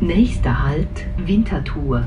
Nächster Halt Winterthur.